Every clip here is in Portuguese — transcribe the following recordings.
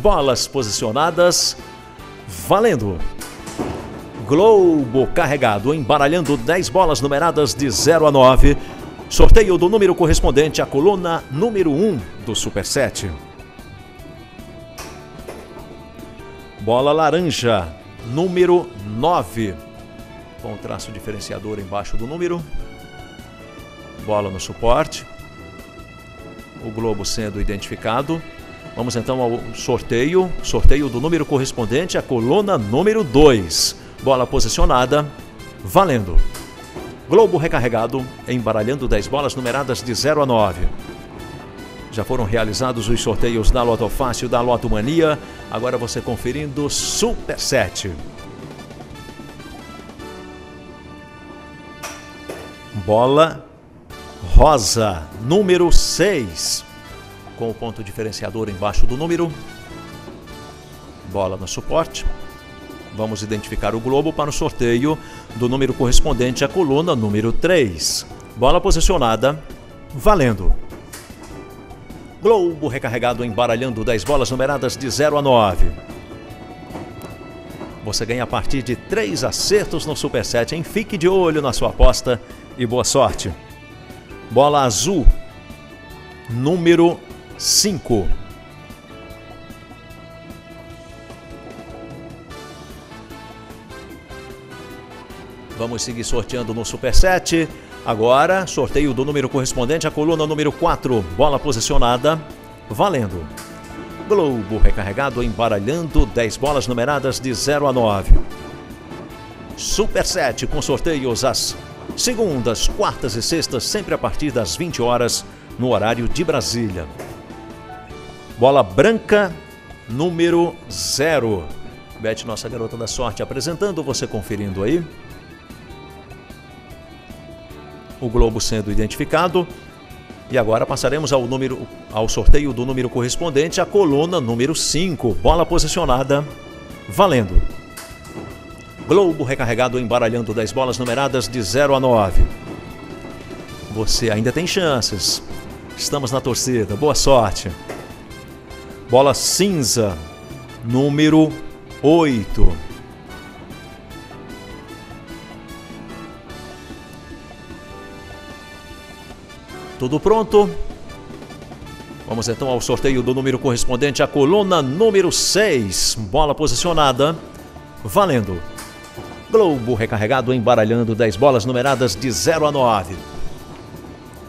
Bolas posicionadas. Valendo! Globo carregado, embaralhando 10 bolas numeradas de 0 a 9. Sorteio do número correspondente à coluna número 1 do Super 7. Bola laranja, número 9. Com traço diferenciador embaixo do número. Bola no suporte. O globo sendo identificado. Vamos então ao sorteio. Sorteio do número correspondente à coluna número 2. Bola posicionada. Valendo. Globo recarregado, embaralhando 10 bolas numeradas de 0 a 9. Já foram realizados os sorteios da Loto Fácil da Loto Mania. Agora você conferindo Super 7. Bola rosa, número 6. Com o ponto diferenciador embaixo do número. Bola no suporte. Vamos identificar o globo para o sorteio do número correspondente à coluna número 3. Bola posicionada, valendo. Globo recarregado embaralhando 10 bolas numeradas de 0 a 9. Você ganha a partir de 3 acertos no Super 7, hein? Fique de olho na sua aposta e boa sorte. Bola azul, número 5. Vamos seguir sorteando no Super 7. Agora, sorteio do número correspondente à coluna número 4. Bola posicionada. Valendo. Globo recarregado embaralhando 10 bolas numeradas de 0 a 9. Super 7 com sorteios às segundas, quartas e sextas, sempre a partir das 20 horas, no horário de Brasília. Bola branca, número 0. Bete, nossa garota da sorte, apresentando, você conferindo aí. o globo sendo identificado. E agora passaremos ao, número, ao sorteio do número correspondente à coluna número 5. Bola posicionada, valendo. Globo recarregado embaralhando 10 bolas numeradas de 0 a 9. Você ainda tem chances. Estamos na torcida. Boa sorte. Bola cinza, número 8. Tudo pronto? Vamos então ao sorteio do número correspondente à coluna número 6. Bola posicionada. Valendo. Globo recarregado embaralhando 10 bolas numeradas de 0 a 9.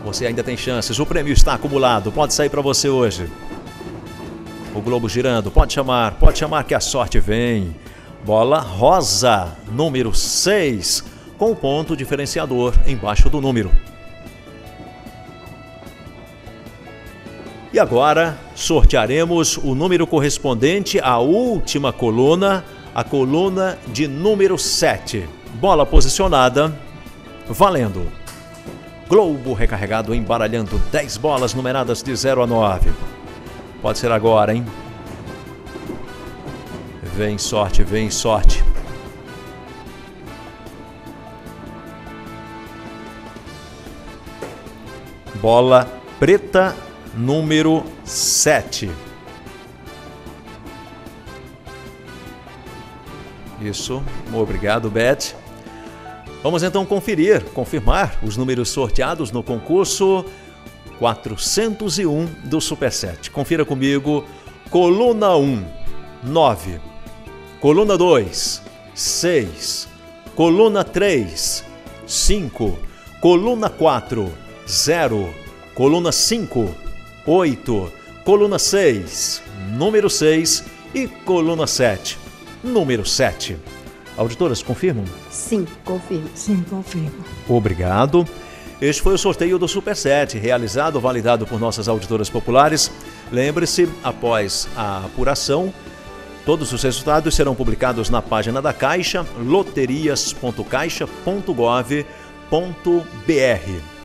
Você ainda tem chances, o prêmio está acumulado, pode sair para você hoje. O globo girando, pode chamar, pode chamar que a sorte vem. Bola rosa, número 6, com ponto diferenciador embaixo do número. E agora sortearemos o número correspondente à última coluna, a coluna de número 7. Bola posicionada, valendo. Globo recarregado embaralhando 10 bolas numeradas de 0 a 9. Pode ser agora, hein? Vem sorte, vem sorte. Bola preta número 7. Isso, obrigado, Beth. Vamos então conferir, confirmar os números sorteados no concurso 401 do Super 7. Confira comigo. Coluna 1, 9. Coluna 2, 6. Coluna 3, 5. Coluna 4, 0. Coluna 5, 8, coluna 6, número 6 e coluna 7, número 7. Auditoras, confirmam? Sim, confirmo. Sim, confirmo. Obrigado. Este foi o sorteio do Super 7, realizado, validado por nossas auditoras populares. Lembre-se, após a apuração, todos os resultados serão publicados na página da Caixa, loterias.caixa.gov.br.